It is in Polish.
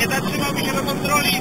nie zatrzymałby się do kontroli,